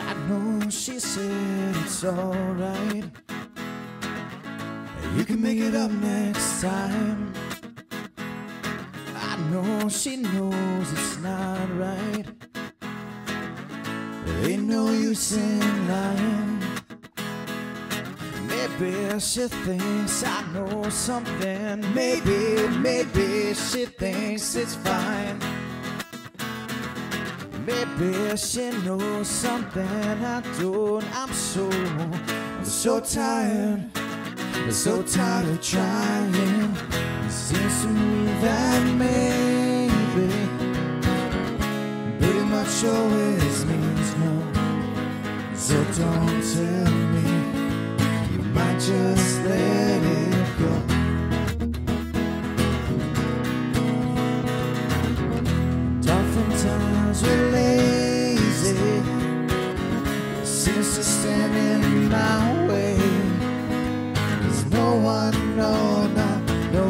I know she said it's alright. You can make it up next time. I know she knows it's not right. Ain't no use in lying. Maybe she thinks I know something. Maybe, maybe she thinks it's fine. Maybe she knows something I don't. I'm so, I'm so tired. I'm so tired of trying. It seems to me that maybe pretty much always means no. So don't tell me you might just Seems to stand in my way. There's no one, no, not no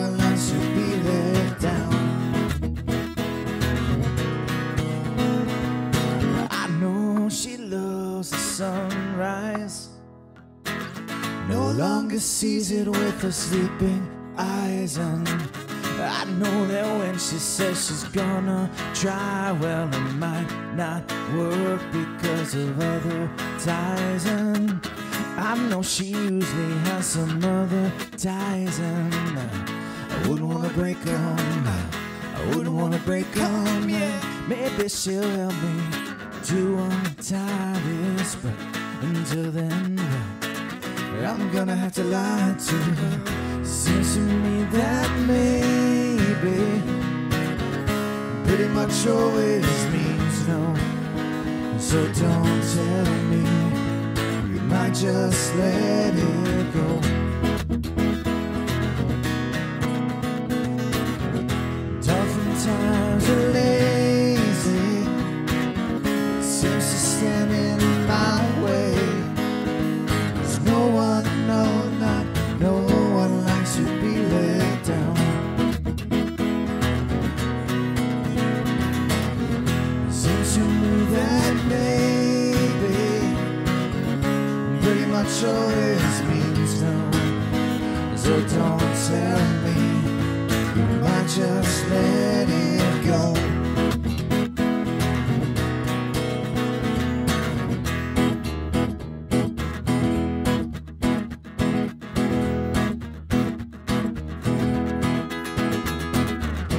one else to be let down. I know she loves the sunrise. No longer sees it with her sleeping eyes and I know that when she says she's gonna try, well, it might not work because of other ties. And I know she usually has some other ties, and I wouldn't wanna break them. I wouldn't wanna break them. Yeah, maybe she'll help me to untie this, but until then, I'm gonna have to lie to her. Pretty much always means no. So don't tell me you might just let it go. Pretty much always means no. So don't tell me you might just let it go.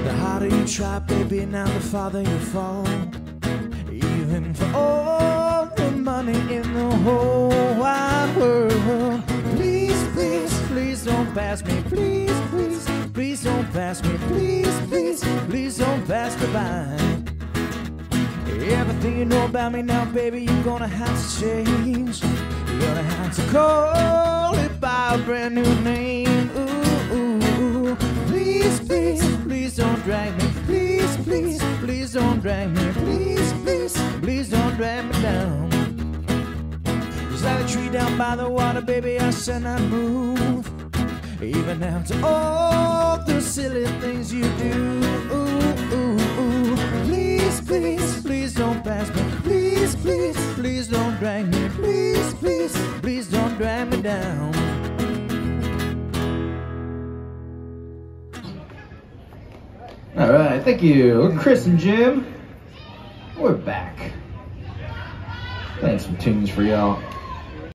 The harder you try, baby, now the farther you fall. Even for all the money in the whole wide world. Please, please, please don't pass me. Please, please, please don't pass me. Please, please, please don't pass me by. Everything you know about me now, baby, you're gonna have to change. You're gonna have to call it by a brand new name. Ooh, ooh, ooh. Please, please, please don't drag me. Please, please, please don't drag me. Down by the water, baby, I shall not move. Even after all the silly things you do. Ooh, ooh, ooh. Please, please, please don't pass me. Please, please, please don't drag me. Please, please, please don't drag me down. All right, thank you, Chris and Jim. We're back. Playing some tunes for y'all.